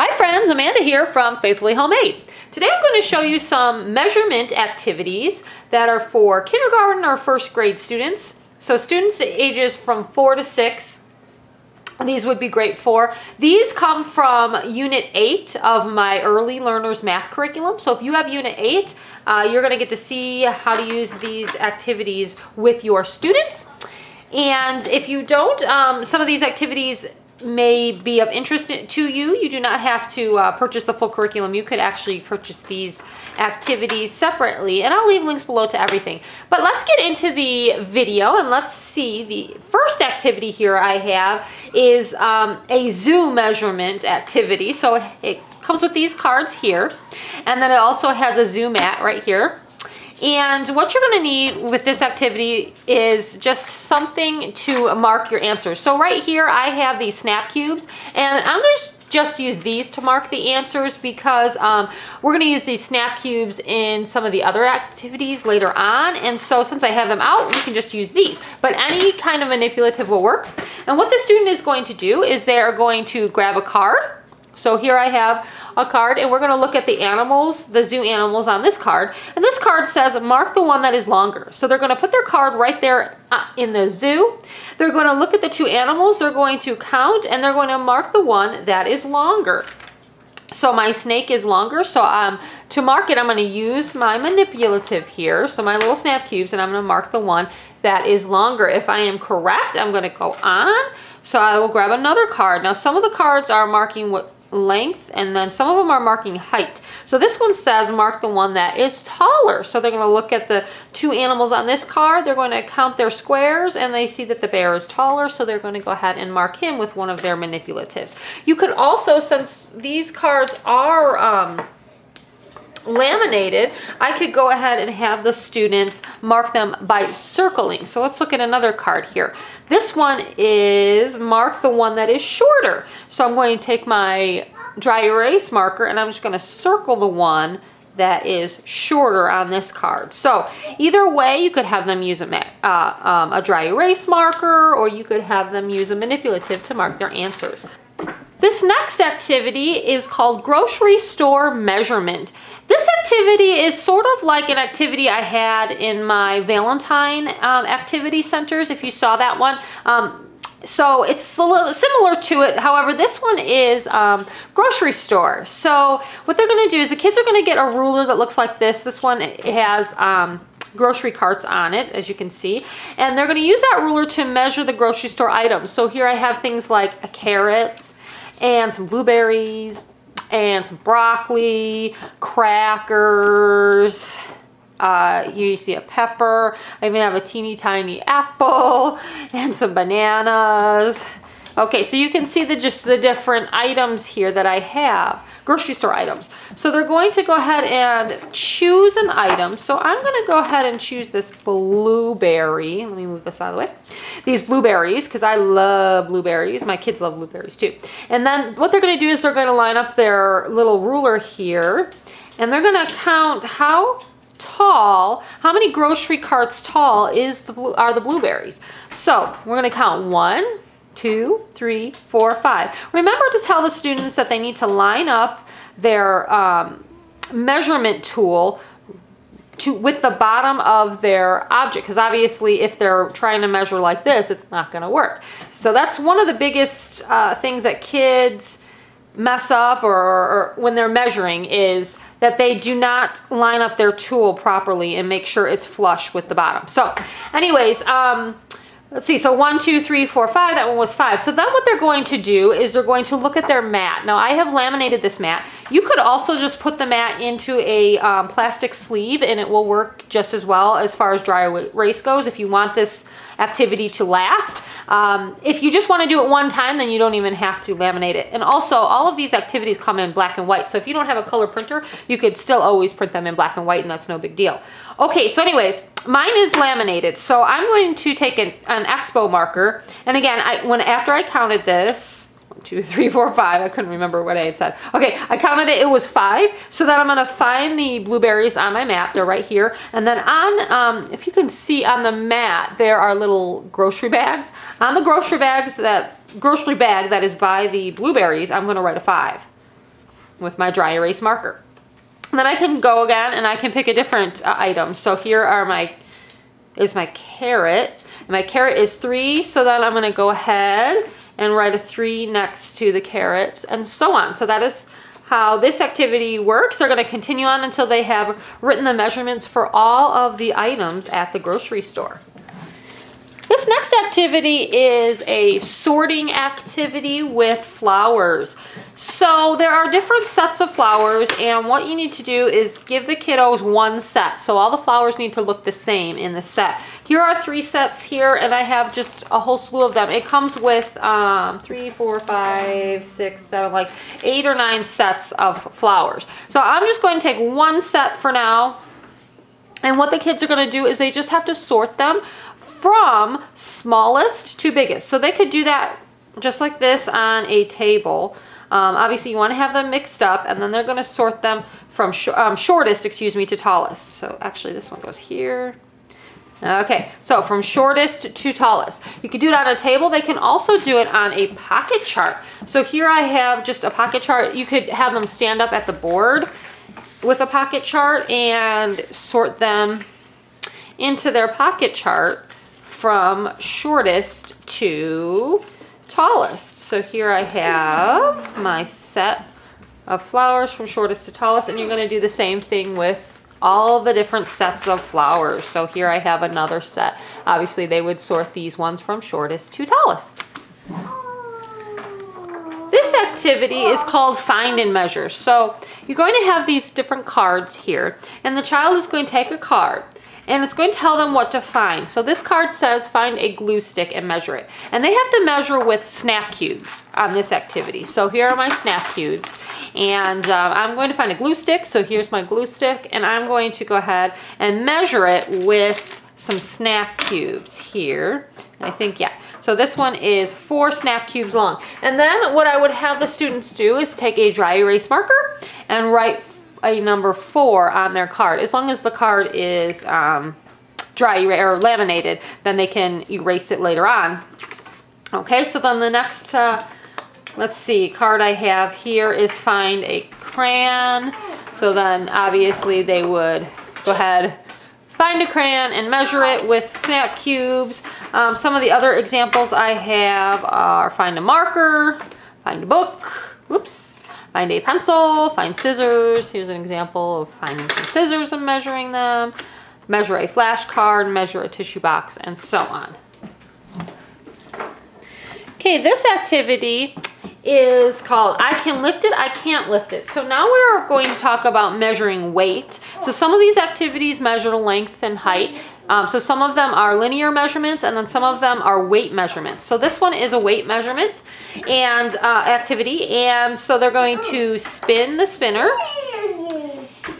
Hi friends, Amanda here from Faithfully Homemade. Today I'm going to show you some measurement activities that are for kindergarten or first grade students. So students ages from 4 to 6, these would be great for. These come from Unit 8 of my Early Learners Math curriculum. So if you have Unit 8, uh, you're going to get to see how to use these activities with your students. And if you don't, um, some of these activities may be of interest to you. You do not have to uh, purchase the full curriculum. You could actually purchase these activities separately and I'll leave links below to everything. But let's get into the video and let's see the first activity here I have is um, a zoo measurement activity. So it comes with these cards here and then it also has a zoo mat right here. And what you're gonna need with this activity is just something to mark your answers. So right here, I have these snap cubes and I'm gonna just use these to mark the answers because um, we're gonna use these snap cubes in some of the other activities later on. And so since I have them out, we can just use these. But any kind of manipulative will work. And what the student is going to do is they are going to grab a card so here I have a card and we're going to look at the animals, the zoo animals on this card. And this card says mark the one that is longer. So they're going to put their card right there uh, in the zoo. They're going to look at the two animals, they're going to count and they're going to mark the one that is longer. So my snake is longer, so um, to mark it, I'm going to use my manipulative here, so my little snap cubes, and I'm going to mark the one that is longer. If I am correct, I'm going to go on, so I will grab another card. Now, some of the cards are marking what length and then some of them are marking height. So this one says mark the one that is taller. So they're going to look at the two animals on this card. They're going to count their squares and they see that the bear is taller. So they're going to go ahead and mark him with one of their manipulatives. You could also, since these cards are um, laminated, I could go ahead and have the students mark them by circling. So let's look at another card here. This one is mark the one that is shorter. So I'm going to take my dry erase marker and I'm just going to circle the one that is shorter on this card. So either way, you could have them use a, uh, um, a dry erase marker or you could have them use a manipulative to mark their answers. This next activity is called grocery store measurement. This activity is sort of like an activity I had in my Valentine um, activity centers, if you saw that one. Um, so it's similar to it. However, this one is um, grocery store. So what they're going to do is the kids are going to get a ruler that looks like this. This one has um, grocery carts on it, as you can see. And they're going to use that ruler to measure the grocery store items. So here I have things like a carrots and some blueberries, and some broccoli, crackers, uh, you see a pepper. I even have a teeny tiny apple and some bananas. Okay, so you can see the just the different items here that I have, grocery store items. So they're going to go ahead and choose an item. So I'm gonna go ahead and choose this blueberry. Let me move this out of the way. These blueberries, because I love blueberries. My kids love blueberries too. And then what they're gonna do is they're gonna line up their little ruler here and they're gonna count how tall, how many grocery carts tall is the blue, are the blueberries. So we're gonna count one, two, three, four, five. Remember to tell the students that they need to line up their um, measurement tool to with the bottom of their object because obviously if they're trying to measure like this it's not going to work so that's one of the biggest uh, things that kids mess up or, or, when they're measuring is that they do not line up their tool properly and make sure it's flush with the bottom so anyways um, Let's see, so one, two, three, four, five, that one was five. So then what they're going to do is they're going to look at their mat. Now I have laminated this mat. You could also just put the mat into a um, plastic sleeve and it will work just as well as far as dry erase goes if you want this activity to last. Um, if you just want to do it one time, then you don't even have to laminate it. And also, all of these activities come in black and white. So if you don't have a color printer, you could still always print them in black and white, and that's no big deal. Okay, so anyways, mine is laminated. So I'm going to take an, an expo marker. And again, I, when after I counted this, two, three, four, five. I couldn't remember what I had said. Okay, I counted it, it was five. So then I'm gonna find the blueberries on my mat. They're right here. And then on, um, if you can see on the mat, there are little grocery bags. On the grocery bags, that grocery bag that is by the blueberries, I'm gonna write a five. with my dry erase marker. And then I can go again and I can pick a different uh, item. So here are my, is my carrot. My carrot is three, so then I'm gonna go ahead and write a three next to the carrots and so on. So that is how this activity works. They're gonna continue on until they have written the measurements for all of the items at the grocery store. This next activity is a sorting activity with flowers. So there are different sets of flowers and what you need to do is give the kiddos one set. So all the flowers need to look the same in the set. Here are three sets here and I have just a whole slew of them. It comes with um, three, four, five, six, seven, like eight or nine sets of flowers. So I'm just going to take one set for now. And what the kids are going to do is they just have to sort them from smallest to biggest. So they could do that just like this on a table. Um, obviously, you want to have them mixed up, and then they're going to sort them from sh um, shortest, excuse me, to tallest. So actually, this one goes here. Okay, so from shortest to tallest. You could do it on a table. They can also do it on a pocket chart. So here I have just a pocket chart. You could have them stand up at the board with a pocket chart and sort them into their pocket chart from shortest to tallest. So here I have my set of flowers from shortest to tallest and you're going to do the same thing with all the different sets of flowers. So here I have another set. Obviously they would sort these ones from shortest to tallest. This activity is called find and measure. So you're going to have these different cards here and the child is going to take a card and it's going to tell them what to find. So this card says find a glue stick and measure it. And they have to measure with snap cubes on this activity. So here are my snap cubes and uh, I'm going to find a glue stick. So here's my glue stick and I'm going to go ahead and measure it with some snap cubes here. I think, yeah. So this one is four snap cubes long. And then what I would have the students do is take a dry erase marker and write a number four on their card. As long as the card is um, dry or laminated, then they can erase it later on. Okay, so then the next, uh, let's see, card I have here is find a crayon. So then obviously they would go ahead, find a crayon and measure it with snap cubes. Um, some of the other examples I have are find a marker, find a book, whoops, Find a pencil, find scissors. Here's an example of finding some scissors and measuring them. Measure a flashcard, measure a tissue box, and so on. Okay, this activity is called I Can Lift It, I Can't Lift It. So now we're going to talk about measuring weight. So some of these activities measure length and height. Um, so some of them are linear measurements and then some of them are weight measurements. So this one is a weight measurement and uh, activity. And so they're going to spin the spinner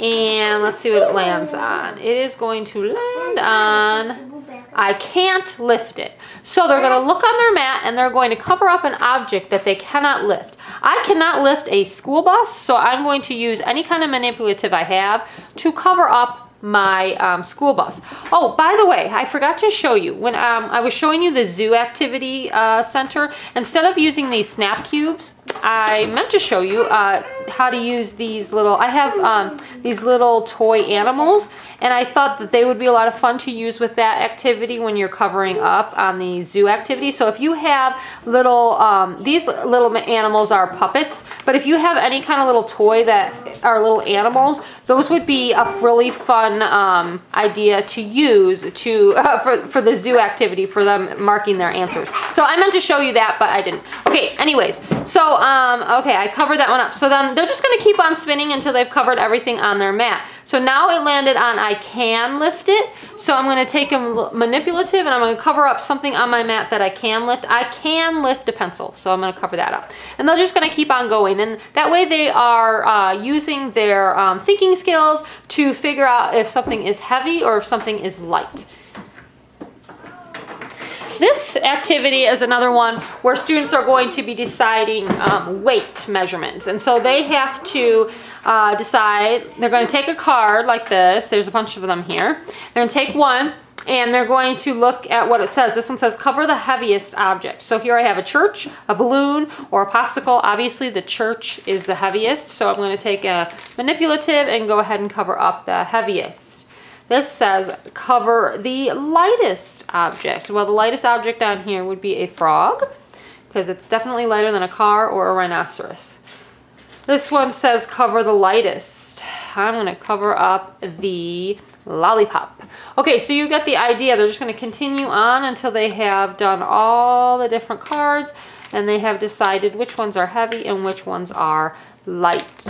and let's see what it lands on. It is going to land on, I can't lift it. So they're gonna look on their mat and they're going to cover up an object that they cannot lift. I cannot lift a school bus, so I'm going to use any kind of manipulative I have to cover up my um, school bus. Oh, by the way, I forgot to show you. When um, I was showing you the zoo activity uh, center, instead of using these snap cubes, I meant to show you uh, how to use these little, I have um, these little toy animals and I thought that they would be a lot of fun to use with that activity when you're covering up on the zoo activity. So if you have little, um, these little animals are puppets, but if you have any kind of little toy that are little animals, those would be a really fun um, idea to use to uh, for, for the zoo activity for them marking their answers. So I meant to show you that, but I didn't. Okay, anyways, so um, okay, I covered that one up. So then they're just gonna keep on spinning until they've covered everything on their mat. So now it landed on I can lift it. So I'm gonna take a manipulative and I'm gonna cover up something on my mat that I can lift. I can lift a pencil, so I'm gonna cover that up. And they're just gonna keep on going. And that way they are uh, using their um, thinking skills to figure out if something is heavy or if something is light. This activity is another one where students are going to be deciding um, weight measurements. And so they have to uh, decide, they're going to take a card like this. There's a bunch of them here. They're going to take one and they're going to look at what it says. This one says cover the heaviest object. So here I have a church, a balloon, or a popsicle. Obviously the church is the heaviest, so I'm going to take a manipulative and go ahead and cover up the heaviest. This says cover the lightest object. Well, the lightest object down here would be a frog because it's definitely lighter than a car or a rhinoceros. This one says cover the lightest. I'm going to cover up the lollipop. Okay, so you get the idea. They're just going to continue on until they have done all the different cards and they have decided which ones are heavy and which ones are light.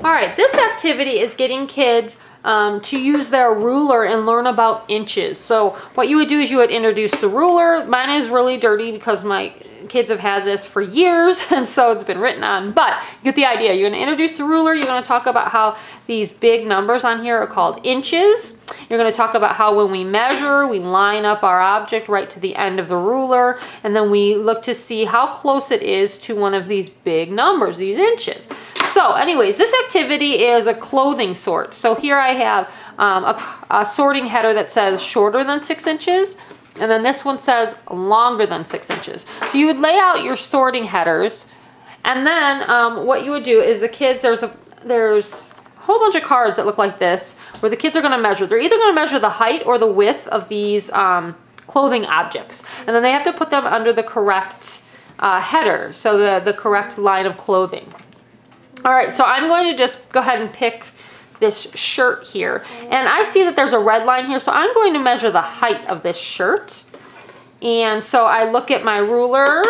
All right, this activity is getting kids um, to use their ruler and learn about inches. So what you would do is you would introduce the ruler. Mine is really dirty because my kids have had this for years and so it's been written on, but you get the idea. You're gonna introduce the ruler, you're gonna talk about how these big numbers on here are called inches. You're gonna talk about how when we measure, we line up our object right to the end of the ruler, and then we look to see how close it is to one of these big numbers, these inches. So anyways, this activity is a clothing sort. So here I have um, a, a sorting header that says shorter than six inches, and then this one says longer than six inches. So you would lay out your sorting headers. And then um, what you would do is the kids, there's a, there's a whole bunch of cards that look like this where the kids are gonna measure. They're either gonna measure the height or the width of these um, clothing objects. And then they have to put them under the correct uh, header, so the, the correct line of clothing. All right, so I'm going to just go ahead and pick this shirt here. And I see that there's a red line here, so I'm going to measure the height of this shirt. And so I look at my ruler,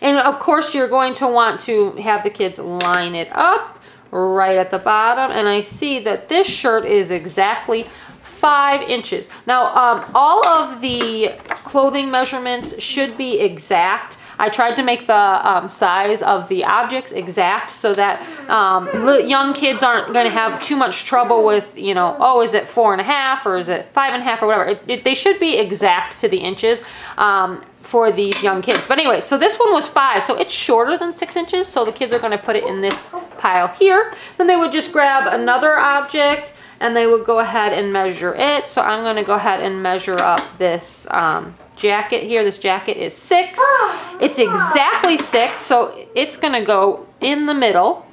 and of course you're going to want to have the kids line it up right at the bottom. And I see that this shirt is exactly five inches. Now, um, all of the clothing measurements should be exact. I tried to make the um, size of the objects exact so that um, young kids aren't going to have too much trouble with, you know, oh, is it four and a half or is it five and a half or whatever. It, it, they should be exact to the inches. Um, for these young kids. But anyway, so this one was five, so it's shorter than six inches, so the kids are gonna put it in this pile here. Then they would just grab another object and they would go ahead and measure it. So I'm gonna go ahead and measure up this um, jacket here. This jacket is six. It's exactly six, so it's gonna go in the middle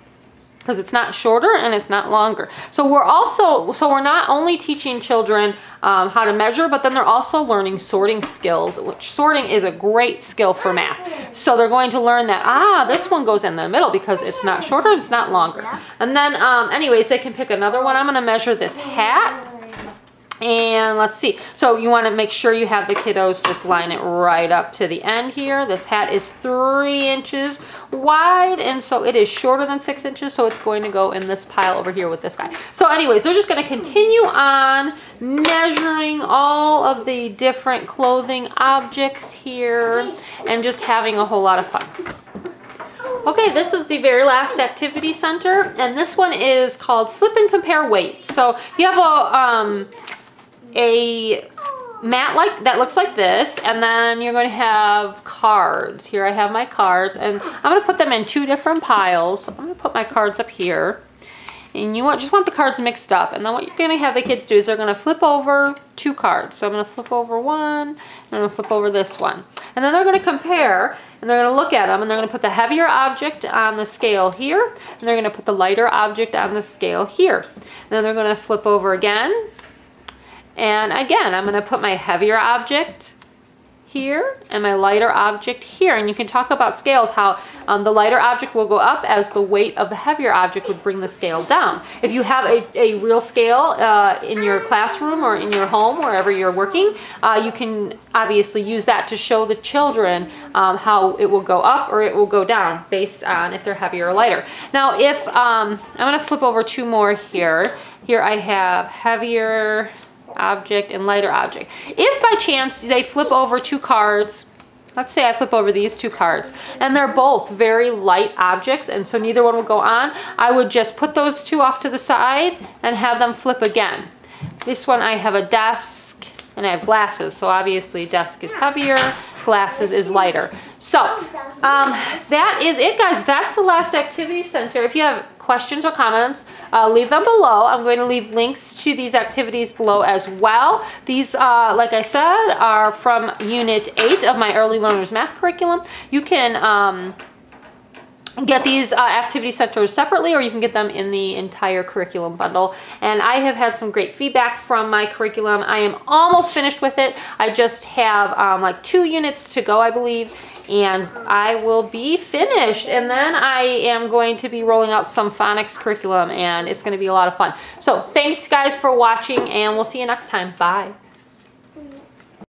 because it's not shorter and it's not longer. So we're also, so we're not only teaching children um, how to measure, but then they're also learning sorting skills, which sorting is a great skill for math. So they're going to learn that, ah, this one goes in the middle because it's not shorter, it's not longer. And then, um, anyways, they can pick another one. I'm gonna measure this hat and let's see. So you want to make sure you have the kiddos just line it right up to the end here. This hat is three inches wide and so it is shorter than six inches so it's going to go in this pile over here with this guy. So anyways, they're just going to continue on measuring all of the different clothing objects here and just having a whole lot of fun. Okay, this is the very last activity center, and this one is called Flip and Compare Weight. So you have a um, a mat like that looks like this and then you're going to have cards. Here I have my cards and I'm going to put them in two different piles. So I'm going to put my cards up here. And you want just want the cards mixed up. And then what you're going to have the kids do is they're going to flip over two cards. So I'm going to flip over one and I'm going to flip over this one. And then they're going to compare and they're going to look at them and they're going to put the heavier object on the scale here and they're going to put the lighter object on the scale here. And then they're going to flip over again and again, I'm gonna put my heavier object here and my lighter object here. And you can talk about scales, how um, the lighter object will go up as the weight of the heavier object would bring the scale down. If you have a, a real scale uh, in your classroom or in your home, wherever you're working, uh, you can obviously use that to show the children um, how it will go up or it will go down based on if they're heavier or lighter. Now, if, um, I'm gonna flip over two more here. Here I have heavier, object, and lighter object. If by chance they flip over two cards, let's say I flip over these two cards, and they're both very light objects, and so neither one will go on, I would just put those two off to the side and have them flip again. This one I have a desk, and I have glasses, so obviously desk is heavier, glasses is lighter. So um, that is it, guys. That's the last activity center. If you have questions or comments, uh, leave them below. I'm going to leave links to these activities below as well. These, uh, like I said, are from Unit 8 of my Early Learners Math curriculum. You can um, get these uh, activity centers separately or you can get them in the entire curriculum bundle. And I have had some great feedback from my curriculum. I am almost finished with it. I just have um, like two units to go I believe and I will be finished. And then I am going to be rolling out some phonics curriculum and it's going to be a lot of fun. So thanks guys for watching and we'll see you next time. Bye